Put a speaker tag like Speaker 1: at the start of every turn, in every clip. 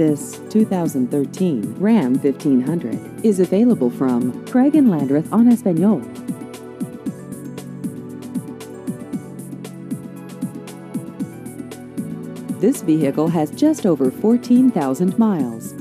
Speaker 1: This 2013 Ram 1500 is available from Craig and Landreth En Español. This vehicle has just over 14,000 miles.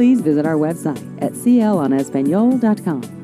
Speaker 1: Please visit our website at clenespanol.com.